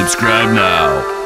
Subscribe now.